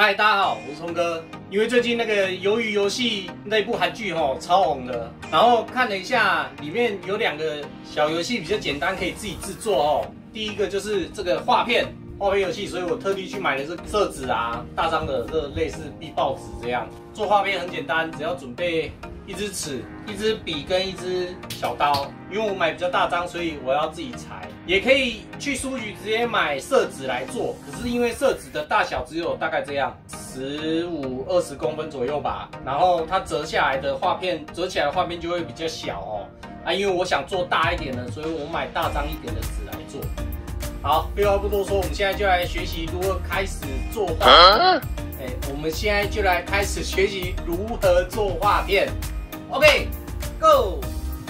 嗨，大家好，我是聪哥。因为最近那个《鱿鱼游戏》那部韩剧吼超红的，然后看了一下，里面有两个小游戏比较简单，可以自己制作哦。第一个就是这个画片画片游戏，所以我特地去买了这色纸啊，大张的这类似壁报纸这样做画片很简单，只要准备。一支尺、一支笔跟一支小刀，因为我买比较大张，所以我要自己裁。也可以去书局直接买色纸来做，可是因为色纸的大小只有大概这样，十五二十公分左右吧。然后它折下来的画片，折起来的画片就会比较小哦。啊，因为我想做大一点的，所以我买大张一点的纸来做。好，废话不多说，我们现在就来学习如何开始做画。哎，我们现在就来开始学习如何做画片。OK，Go，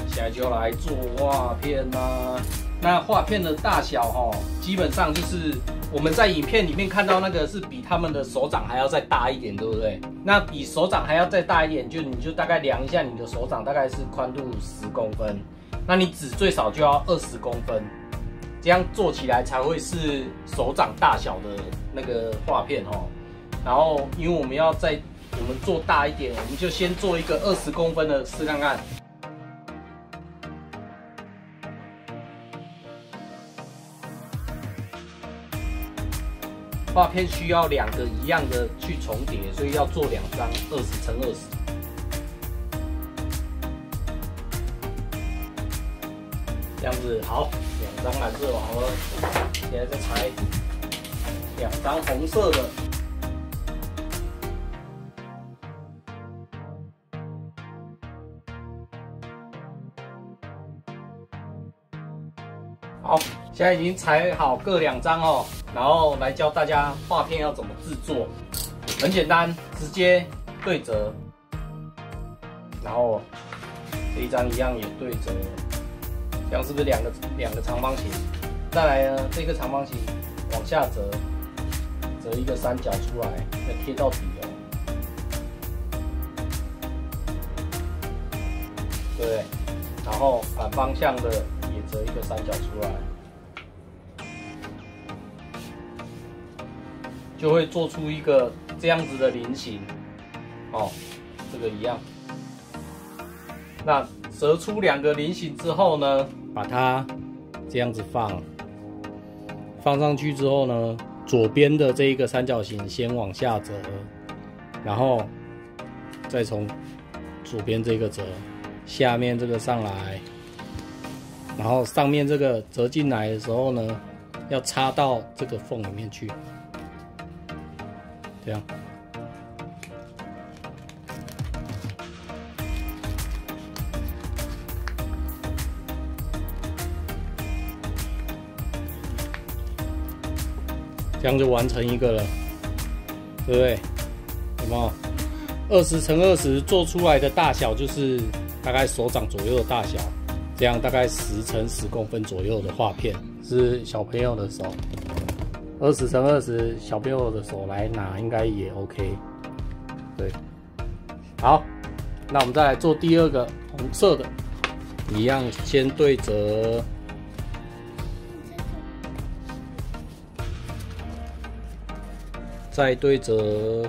现在就来做画片啦。那画片的大小哈，基本上就是我们在影片里面看到那个是比他们的手掌还要再大一点，对不对？那比手掌还要再大一点，就你就大概量一下，你的手掌大概是宽度十公分，那你纸最少就要二十公分，这样做起来才会是手掌大小的那个画片哦。然后，因为我们要在。我们做大一点，我们就先做一个二十公分的试看看。画片需要两个一样的去重叠，所以要做两张二十乘二十。这样子好，两张蓝色好了，现在再裁两张红色的。好，现在已经裁好各两张哦，然后来教大家画片要怎么制作，很简单，直接对折，然后这一张一样也对折，这样是不是两个两个长方形？再来呢，这个长方形往下折，折一个三角出来，要贴到底哦，对，然后反方向的。折一个三角出来，就会做出一个这样子的菱形。哦，这个一样。那折出两个菱形之后呢，把它这样子放，放上去之后呢，左边的这一个三角形先往下折，然后再从左边这个折，下面这个上来。然后上面这个折进来的时候呢，要插到这个缝里面去，这样，这样就完成一个了，对不对？有没有？二十乘二十做出来的大小就是大概手掌左右的大小。这样大概十乘十公分左右的画片是小朋友的手，二十乘二十小朋友的手来拿应该也 OK。对，好，那我们再来做第二个红色的，一样先对折，再对折，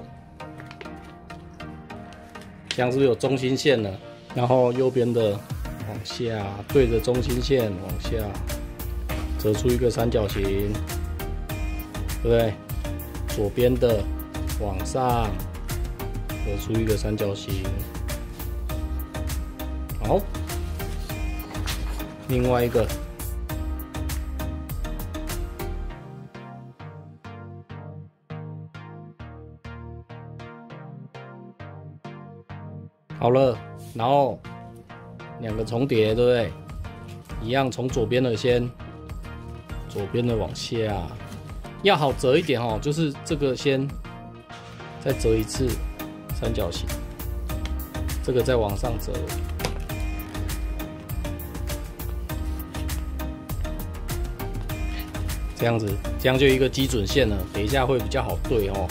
这样是不是有中心线了？然后右边的。往下对着中心线往下折出一个三角形，对不对？左边的往上折出一个三角形，好。另外一个，好了，然后。两个重叠，对不对？一样，从左边的先，左边的往下，要好折一点哦。就是这个先再折一次三角形，这个再往上折，这样子，这样就一个基准线了。等一下会比较好对哦。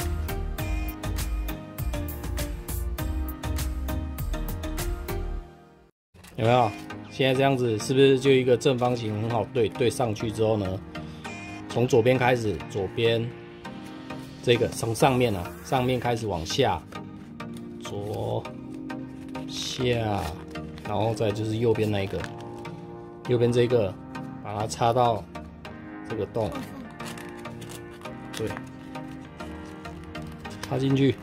有没有？现在这样子是不是就一个正方形很好对？对上去之后呢，从左边开始，左边这个从上面啊，上面开始往下，左下，然后再就是右边那一个，右边这个，把它插到这个洞，对，插进去，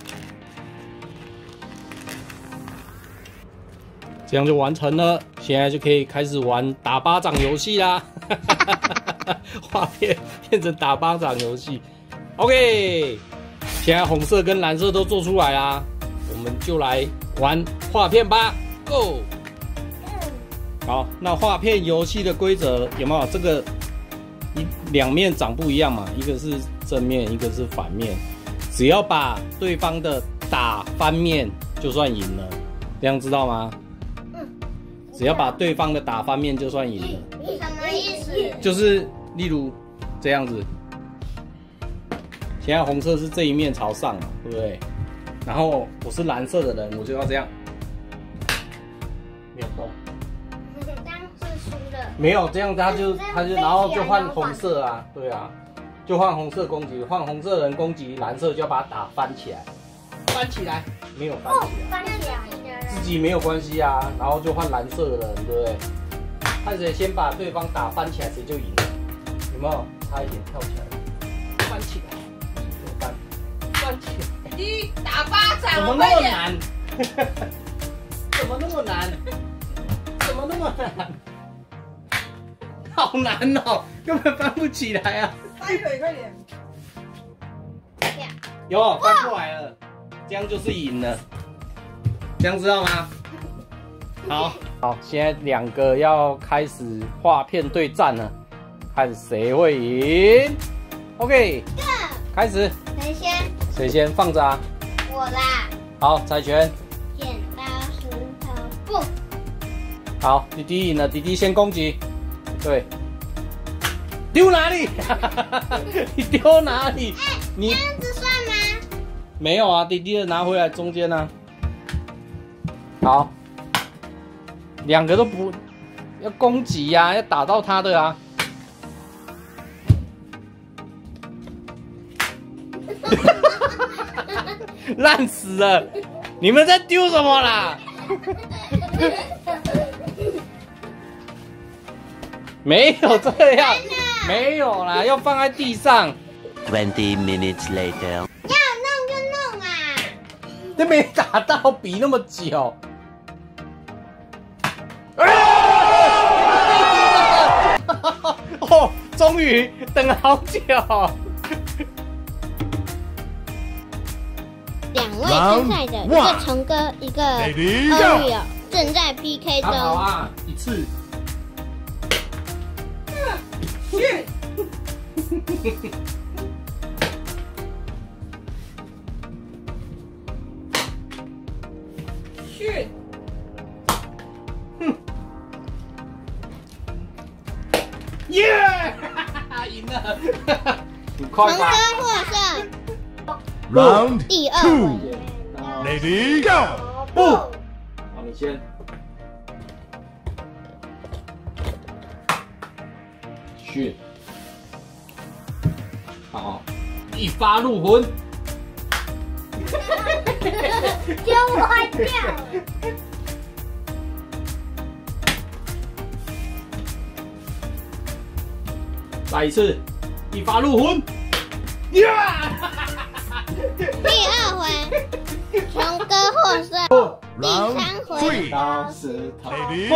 这样就完成了。现在就可以开始玩打巴掌游戏啦！画面变成打巴掌游戏，OK。现在红色跟蓝色都做出来啦，我们就来玩画片吧，Go！好，那画片游戏的规则有没有？这个一两面长不一样嘛，一个是正面，一个是反面。只要把对方的打翻面，就算赢了。这样知道吗？只要把对方的打翻面就算赢了。什么意思？就是例如这样子，现在红色是这一面朝上嘛，对不对？然后我是蓝色的人，我就要这样，没有动，这样是输的。没有这样他就他就然后就换红色啊，对啊，就换红色攻击，换红色人攻击蓝色就要把它打翻起来，翻起来，没有翻起来。翻起来。自己没有关系啊，然后就换蓝色的人，对不对？看谁先把对方打翻起来，谁就赢了。有没有？差一点跳起来，翻起来，翻，翻起来。你打巴掌，怎么那么难？怎么那么难？怎么那么难？好难哦，根本翻不起来啊！翻腿快点。有翻过来了，这样就是赢了。这样知道吗？好好，现在两个要开始画片对战了，看谁会赢。OK，开始。谁先？谁先？放着啊。我啦。好，猜拳。剪刀石头布。好，弟弟赢了，弟弟先攻击。对。丢哪里？你丢哪里？你这样子算吗？没有啊，弟弟的拿回来中间呢。好，两个都不要攻击呀，要打到他的啊！烂死了！你们在丢什么啦？没有这样，没有啦，要放在地上。Twenty minutes later！都没打到，比那么久。哦，终于等了好久。两位参赛的，一个成哥，一个二玉哦，正在 PK 中。好啊，一次。去。去。耶！赢了，你快吧。成哥获胜。Round 第二 Lady go！不，好，你先。去。好，一发入魂。丢歪掉。再一次，一发入魂。呀！第二回，熊哥获胜。第三回，剪刀石头布。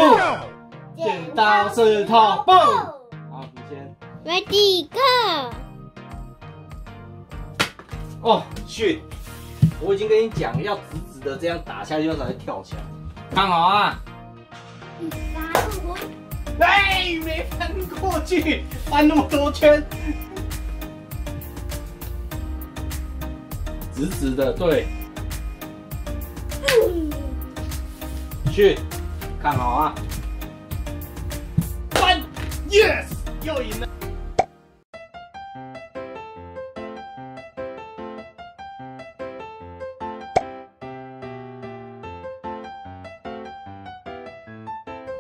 剪刀石头布。好，你先。来第一个。哦，去！我已经跟你讲，要直直的这样打下去，要才会跳起来。看好啊！哎，没翻过去，翻那么多圈，直直的，对，去，看好啊，翻，yes，又赢了。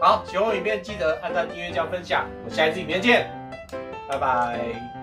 好，喜欢影片记得按赞、订阅、加分享，我们下一次影片见，拜拜。